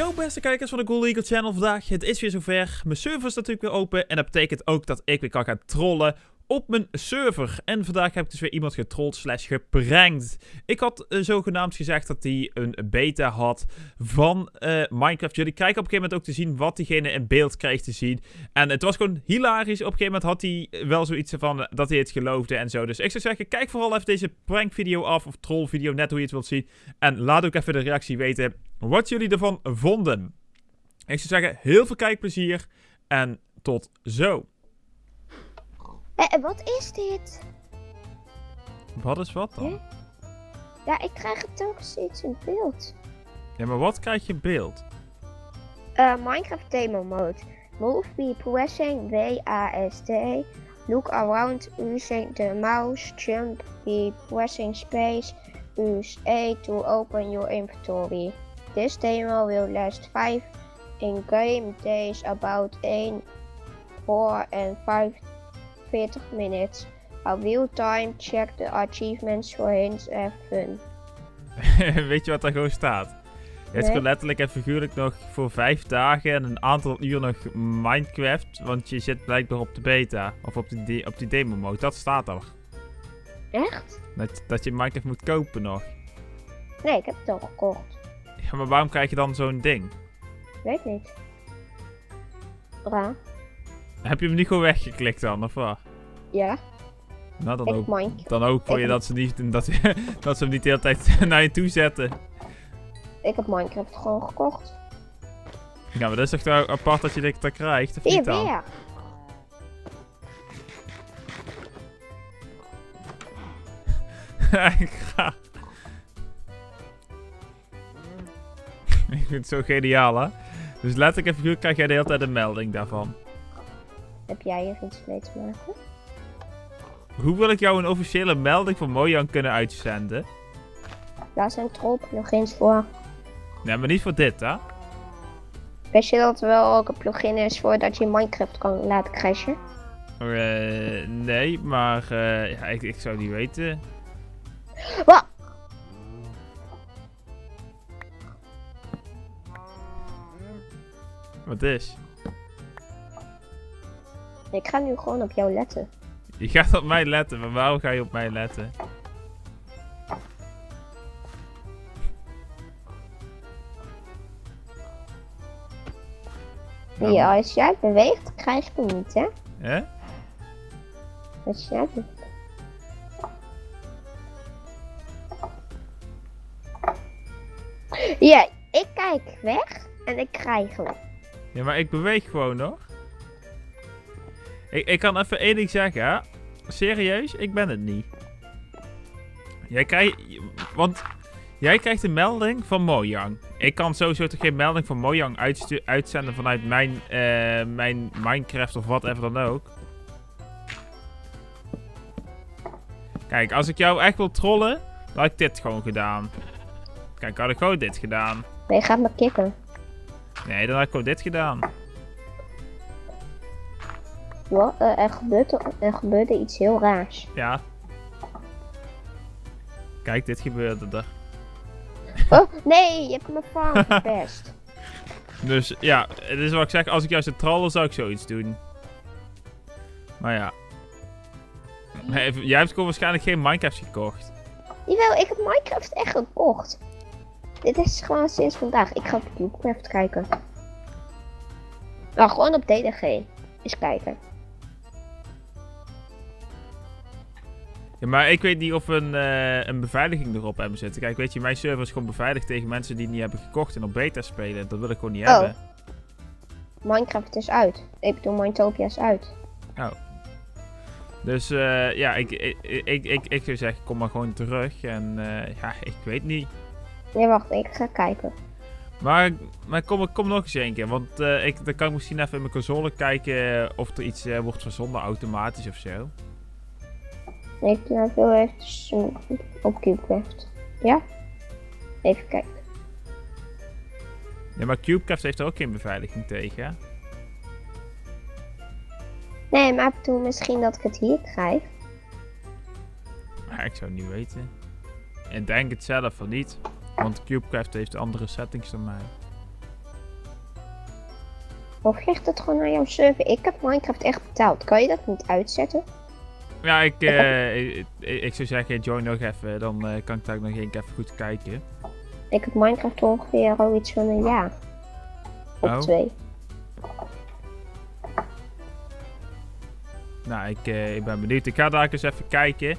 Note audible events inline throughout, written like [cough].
Yo beste kijkers van de Cool Eagle Channel vandaag. Het is weer zover. Mijn server is natuurlijk weer open. En dat betekent ook dat ik weer kan gaan trollen op mijn server. En vandaag heb ik dus weer iemand getrold slash geprankt. Ik had uh, zogenaamd gezegd dat hij een beta had van uh, Minecraft. Jullie krijgen op een gegeven moment ook te zien wat diegene in beeld kreeg te zien. En het was gewoon hilarisch. Op een gegeven moment had hij wel zoiets van dat hij het geloofde en zo. Dus ik zou zeggen, kijk vooral even deze prank video af. Of troll video, net hoe je het wilt zien. En laat ook even de reactie weten wat jullie ervan vonden. Ik zou zeggen, heel veel kijkplezier. En tot zo. Eh, wat is dit? Wat is wat dan? Huh? Ja, ik krijg het telkens iets in beeld. Ja, maar wat krijg je in beeld? Uh, Minecraft demo mode. Move be pressing WASD. Look around using the mouse. Jump be pressing space. Use A to open your inventory. This demo will last 5 in-game days about 1, 4 and 5 40 minutes. A real time check the achievements for hints and fun. [laughs] Weet je wat daar gewoon staat? Het is nee. letterlijk en figuurlijk nog voor vijf dagen en een aantal uur nog Minecraft. Want je zit blijkbaar op de beta. Of op die, op die demo mode. Dat staat er. Echt? Dat, dat je Minecraft moet kopen nog. Nee, ik heb het al gekocht. Ja, maar waarom krijg je dan zo'n ding? Weet niet. Bra. Heb je hem niet gewoon weggeklikt dan, of wat? Ja. Nou, dan ook, dan ook voor je dat ze, niet, dat, [laughs] dat ze hem niet de hele tijd [laughs] naar je toe zetten. Ik heb Minecraft gewoon gekocht. Ja, maar dat is toch apart dat je dit daar krijgt, of niet dan? Weer. [laughs] ik ga... [laughs] ik vind het zo geniaal, hè? Dus letterlijk even krijg jij de hele tijd een melding daarvan. Heb jij er iets mee te maken? Hoe wil ik jou een officiële melding van Mojang kunnen uitzenden? Daar zijn troll-plugins voor. Nee, maar niet voor dit, hè? Weet je dat er wel ook een plugin is voor dat je Minecraft kan laten crashen? Uh, nee, maar uh, ja, ik, ik zou niet weten. Wat? Wat is? Ik ga nu gewoon op jou letten. Je gaat op mij letten, maar waarom ga je op mij letten? Ja, als jij beweegt, krijg je hem niet, hè? Hè? Als jij beweegt. Ja, ik kijk weg en ik krijg hem. Ja, maar ik beweeg gewoon nog. Ik, ik kan even één ding zeggen, hè? Serieus, ik ben het niet. Jij krijgt... Want jij krijgt een melding van Mojang. Ik kan sowieso toch geen melding van Mojang uitzenden vanuit mijn, uh, mijn Minecraft of whatever dan ook. Kijk, als ik jou echt wil trollen, dan had ik dit gewoon gedaan. Kijk, had ik gewoon dit gedaan. Nee, gaat me kicken. Nee, dan had ik gewoon dit gedaan. Wat? Uh, er, gebeurde, er gebeurde iets heel raars. Ja. Kijk, dit gebeurde er. [laughs] Oh, nee, je hebt mijn farm [laughs] verpest. dus ja, het is wat ik zeg. Als ik juist een trollen zou ik zoiets doen. Maar ja. Jij hebt gewoon waarschijnlijk geen Minecraft gekocht. Jawel, ik heb Minecraft echt gekocht. Dit is gewoon sinds vandaag. Ik ga op Minecraft kijken. Nou, gewoon op DDG. Eens kijken. Ja, maar ik weet niet of we een, uh, een beveiliging erop hebben zitten. Kijk, weet je, mijn server is gewoon beveiligd tegen mensen die het niet hebben gekocht en op beta spelen. Dat wil ik gewoon niet oh. hebben. Minecraft is uit. Ik bedoel, Minetopia is uit. Oh. Dus uh, ja, ik, ik, ik, ik, ik zou zeggen, kom maar gewoon terug. En uh, ja, ik weet niet. Nee, wacht, ik ga kijken. Maar, maar kom, kom nog eens een keer. Want uh, ik, dan kan ik misschien even in mijn console kijken of er iets wordt verzonden automatisch of zo. Ik wil even op CubeCraft. Ja? Even kijken. Ja, maar CubeCraft heeft er ook geen beveiliging tegen, hè? Nee, maar toen misschien dat ik het hier krijg. Maar ik zou het niet weten. En denk het zelf van niet. Want CubeCraft heeft andere settings dan mij. Of ligt het gewoon aan jouw server? Ik heb Minecraft echt betaald. Kan je dat niet uitzetten? Ja, ik, eh, ik, ik- ik zou zeggen, join nog even. Dan eh, kan ik daar nog één keer even goed kijken. Ik heb Minecraft ongeveer al iets van een jaar. Of Oh. twee. Nou, ik, eh, ik ben benieuwd. Ik ga daar eens even kijken.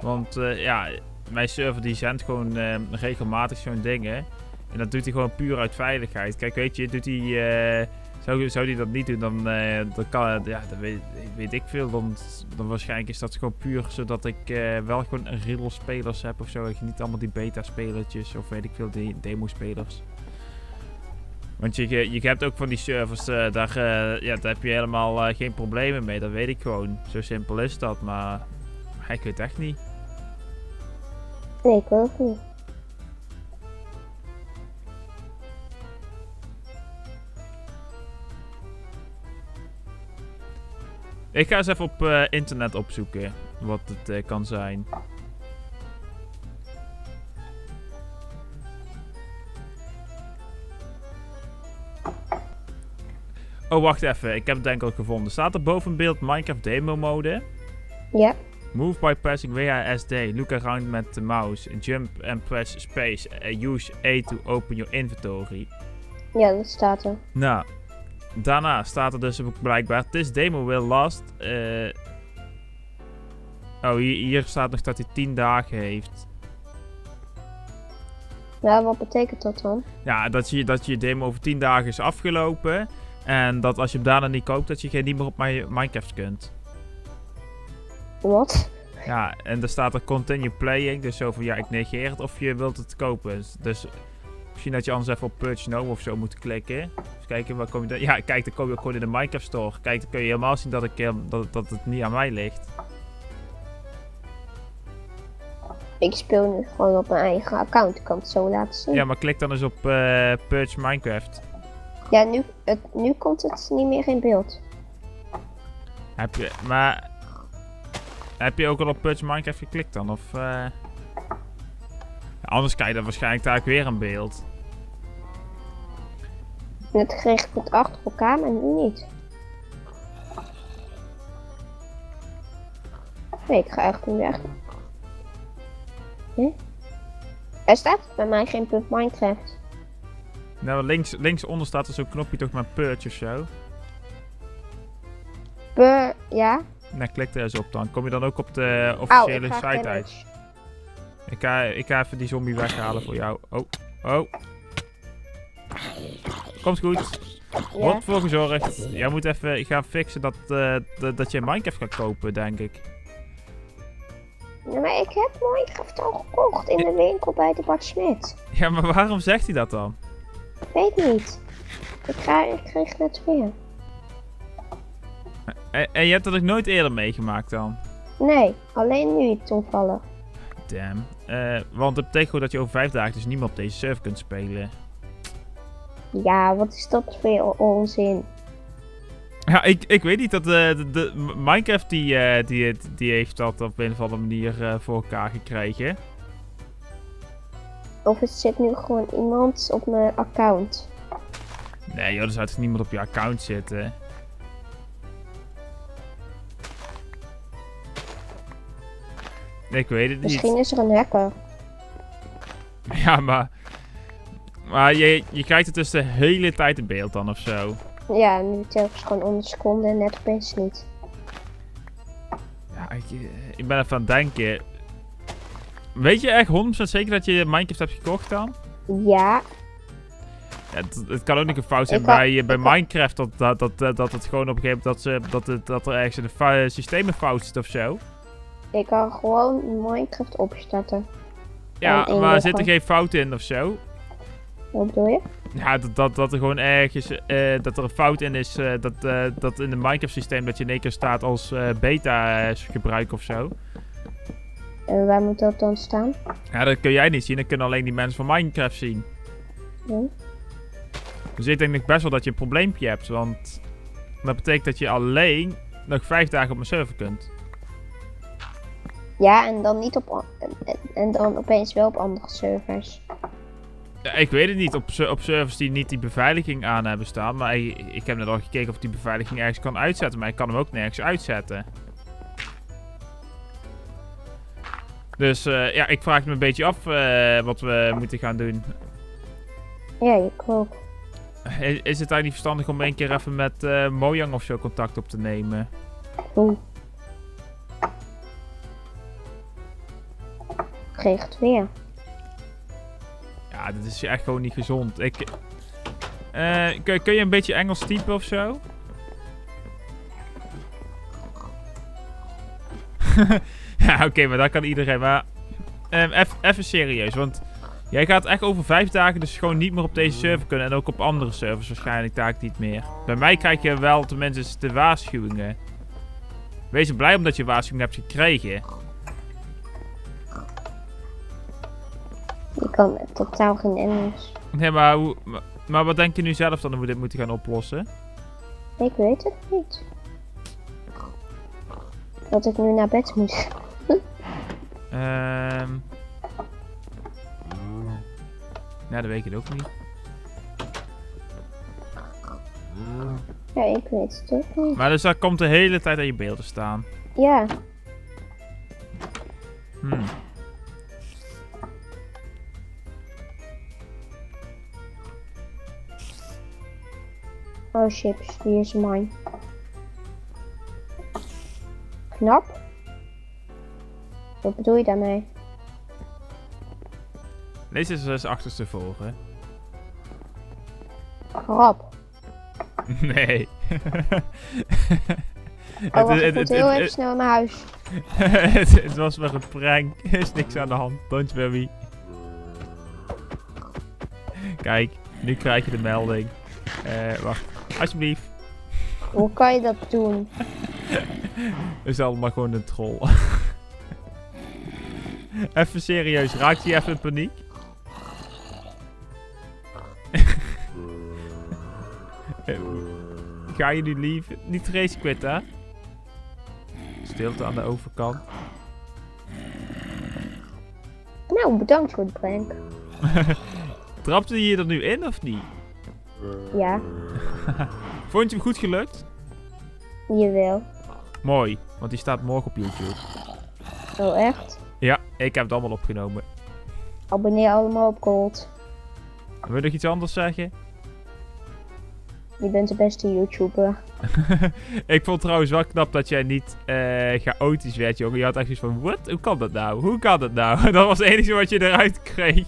Want eh, ja, mijn server die zendt gewoon eh, regelmatig zo'n dingen. En dat doet hij gewoon puur uit veiligheid. Kijk, weet je, doet hij... eh, zou, zou dat niet doen, dan, eh, dan kan ja, dat weet, weet ik veel. Dan, dan waarschijnlijk is dat gewoon puur zodat ik wel gewoon real spelers heb of zo. Niet allemaal die beta spelertjes of weet ik veel, die demo spelers. Want je, je, hebt ook van die servers, daar, ja, daar heb je helemaal geen problemen mee. Dat weet ik gewoon. Zo simpel is dat, maar ik weet echt niet. Nee, ik ook niet. Ik ga eens even op eh, internet opzoeken wat het eh, kan zijn. Oh, wacht even. Ik heb het denk ik al gevonden. Staat er boven beeld Minecraft demo mode? Ja, Move by pressing WASD. Look around met the mouse. Jump and press space. Uh, use A to open your inventory. ja, dat staat er. Nou, daarna staat er dus blijkbaar: This demo will last. eh, Oh, hier, hier staat nog dat hij 10 dagen heeft. Ja, wat betekent dat dan? Ja, dat je, dat je demo over 10 dagen is afgelopen. En dat als je hem daarna niet koopt, dat je geen niet meer op Mi- Minecraft kunt. Wat? Ja, en er staat er continue playing. Dus zo van ja, ik negeer het of je wilt het kopen. Dus- Dus misschien dat je anders even op Purchase Now of zo moet klikken. Even kijken, waar kom je dan? Ja, kijk, dan kom je ook gewoon in de Minecraft Store. Kijk, dan kun je helemaal zien dat, ik, eh, dat, dat het niet aan mij ligt. Ik speel nu gewoon op mijn eigen account. Ik kan het zo laten zien. Ja, maar klik dan eens op eh Purge Minecraft. Ja, nu, het, nu komt het niet meer in beeld. Heb je, maar... Heb je ook al op Purge Minecraft geklikt dan? Of, eh ja, anders krijg je dan waarschijnlijk daar ook weer een beeld. Net kreeg ik het achter elkaar, maar nu niet. Nee, ik ga echt niet weg. Er staat bij mij geen punt Minecraft. Nou, links, linksonder staat er zo'n knopje toch met Purge of zo. Bur, ja? Klik er eens op dan. Kom je dan ook op de officiële ik ga site uit. Ik ga, ik ga even die zombie weghalen voor jou. Oh, oh. Komt goed. Ja? Wordt voor gezorgd. Jij moet even gaan fixen dat, eh, dat, je Minecraft gaat kopen, denk ik. Ja, maar ik heb Minecraft al gekocht in de winkel bij de Bart Smit. Ja, maar waarom zegt hij dat dan? Weet niet. Ik, ga, ik kreeg net weer. En, en je hebt dat ook nooit eerder meegemaakt dan? Nee, alleen nu toevallig. Damn. Eh, want dat betekent gewoon dat je over vijf dagen dus niet meer op deze server kunt spelen. Ja, wat is dat voor onzin? Ja, ik, ik weet niet dat de, de, de- Minecraft die, eh, die, die heeft dat op een of andere manier eh, voor elkaar gekregen. Of het zit nu gewoon iemand op mijn account. Nee joh, er zou toch niemand op je account zitten. Ik weet het niet. Misschien is er een hacker. [laughs] Ja, maar... Maar je, je krijgt het dus de hele tijd in beeld dan of zo. Ja, nu telkens gewoon om de seconde en net opeens niet. Ja, ik, eh, ik ben even aan het denken. Weet je echt 100% zeker dat je Minecraft hebt gekocht dan? Ja, Ja, het, het kan ook niet een fout zijn Ik bij, eh, bij Minecraft dat, dat, dat, dat, het gewoon op een gegeven moment dat, ze, dat, het, dat er ergens fa- systemen fout zit of zo. Ik kan gewoon Minecraft opstarten. Ja, maar zit er geen fout in of zo? Wat bedoel je? Ja, dat, dat, dat er gewoon ergens eh, dat er een fout in is. eh, dat, eh, dat in het Minecraft systeem dat je in één keer staat als beta gebruik of zo. En waar moet dat dan staan? Ja, dat kun jij niet zien. Dat kunnen alleen die mensen van Minecraft zien. Ja. Dus ik denk best wel dat je een probleempje hebt. Want dat betekent dat je alleen nog vijf dagen op mijn server kunt. Ja, en dan niet op. En, en- dan opeens wel op andere servers. Ja, ik weet het niet. Op, op servers die niet die beveiliging aan hebben staan. Maar ik, ik heb net al gekeken of ik die beveiliging ergens kan uitzetten. Maar ik kan hem ook nergens uitzetten. Dus eh, ja, ik vraag me een beetje af eh, wat we moeten gaan doen. Ja, ik ook. Is, is het eigenlijk niet verstandig om een keer even met eh Mojang of zo contact op te nemen? Oeh. Kreeg weer. Ja, dit is echt gewoon niet gezond. Ik, eh, kun, kun je een beetje Engels typen of zo? [laughs] ja, oké, maar dat kan iedereen. Maar eff- even serieus, want jij gaat echt over vijf dagen dus gewoon niet meer op deze server kunnen. En ook op andere servers waarschijnlijk daar niet meer. Bij mij krijg je wel tenminste de waarschuwingen. Wees er blij omdat je waarschuwing hebt gekregen. Kan totaal geen Engels. Nee, maar, hoe, maar, wat denk je nu zelf dan hoe we dit moeten gaan oplossen? Ik weet het niet. Dat ik nu naar bed moet. [laughs] Ehm. Ja, dat weet ik het ook niet. Ja, ik weet het ook niet. Maar dus dat komt de hele tijd aan je beeld te staan. Ja, Hmm. Oh chips, die is mine. Knap? Wat bedoel je daarmee? Deze is dus achterstevoren. Grap. [laughs] Nee. [laughs] Oh, wacht, het, ik moet heel even snel naar huis. [laughs] het- het was maar een prank. Er is niks aan de hand. Don't worry. Kijk, nu krijg je de melding. Eh, wacht. Alsjeblieft. Hoe kan je dat doen? Het [laughs] is allemaal gewoon een troll. [laughs] even serieus, raakt hij even in paniek? Eh, [laughs] Ga je nu lief niet race quitten, hè? Stilte aan de overkant. Nou, bedankt voor de prank. Trapte je er nu in of niet? Ja, [laughs] Vond je hem goed gelukt? jawel. Mooi, want die staat morgen op YouTube. Oh, echt? Ja, ik heb het allemaal opgenomen. Abonneer allemaal op Gold. Wil je nog iets anders zeggen? Je bent de beste YouTuber. [laughs] ik vond trouwens wel knap dat jij niet eh, chaotisch werd, jongen. Je had echt zoiets van, wat? Hoe kan dat nou? Hoe kan dat nou? [laughs] dat was het enige wat je eruit kreeg.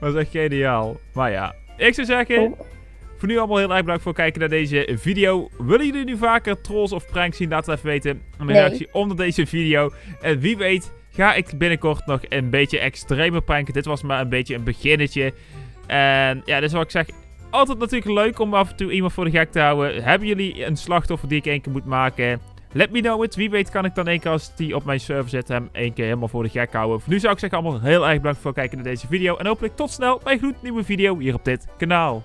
was echt geniaal. Maar ja, ik zou zeggen, Oh. Voor nu allemaal heel erg bedankt voor het kijken naar deze video. Willen jullie nu vaker trolls of pranks zien? Laat het even weten in de Nee. reactie onder deze video. En wie weet ga ik binnenkort nog een beetje extreme pranken. Dit was maar een beetje een beginnetje. En ja, dus wat ik zeg, altijd natuurlijk leuk om af en toe iemand voor de gek te houden. Hebben jullie een slachtoffer die ik één keer moet maken? Let me know it. Wie weet kan ik dan één keer als die op mijn server zit hem één keer helemaal voor de gek houden. Voor nu zou ik zeggen allemaal heel erg bedankt voor het kijken naar deze video. En hopelijk tot snel bij een gloednieuwe video hier op dit kanaal.